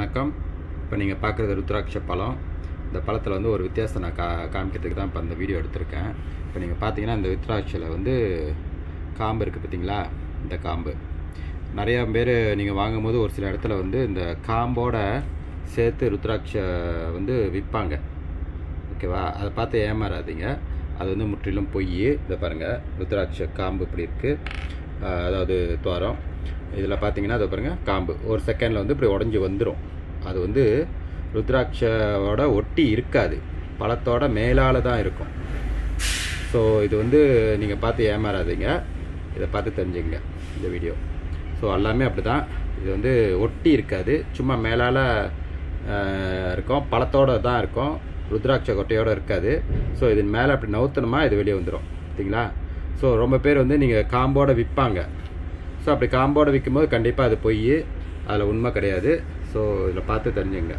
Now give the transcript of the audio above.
வணக்கம். இப்போ நீங்கள் பார்க்குறது ருத்ராட்ச பழம். இந்த பழத்தில் வந்து ஒரு வித்தியாசம் நான் கா காமிக்கிறதுக்கு தான் இப்போ அந்த வீடியோ எடுத்திருக்கேன். இப்போ நீங்கள் பார்த்தீங்கன்னா இந்த ருத்ராட்சியில் வந்து காம்பு இருக்குது பார்த்தீங்களா இந்த காம்பு. நிறையா பேர் நீங்கள் வாங்கும்போது ஒரு சில இடத்துல வந்து இந்த காம்போட சேர்த்து ருத்ராட்ச வந்து விற்பாங்க ஓகேவா? அதை பார்த்து ஏமாறாதீங்க. அது வந்து முற்றிலும் பொய். இதை பாருங்கள் ருத்ராட்ச காம்பு இப்படி இருக்குது அதாவது துவாரம். இதில் பார்த்தீங்கன்னா அதை பாருங்கள் காம்பு. ஒரு செகண்டில் வந்து இப்படி உடஞ்சி வந்துடும் அது வந்து ருத்ராட்சோட ஒட்டி இருக்காது. பழத்தோட மேலால் தான் இருக்கும். ஸோ இது வந்து நீங்கள் பார்த்து ஏமாறாதீங்க. இதை பார்த்து தெரிஞ்சுங்க இந்த வீடியோ ஸோ எல்லாமே அப்படி தான் இது வந்து ஒட்டி இருக்காது. சும்மா மேலால் இருக்கும். பழத்தோட தான் இருக்கும். ருத்ராட்ச கொட்டையோடு இருக்காது. ஸோ இதன் மேலே அப்படி நவுத்தணுமா? இது வெளியே வந்துடும் சரிங்களா? ஸோ ரொம்ப பேர் வந்து நீங்கள் காம்போடு விற்பாங்க. ஸோ அப்படி காம்போடு விற்கும்போது கண்டிப்பாக அது பொய் அதில் உண்மை கிடையாது. ஸோ இதில் பார்த்து தெரிஞ்சுங்க.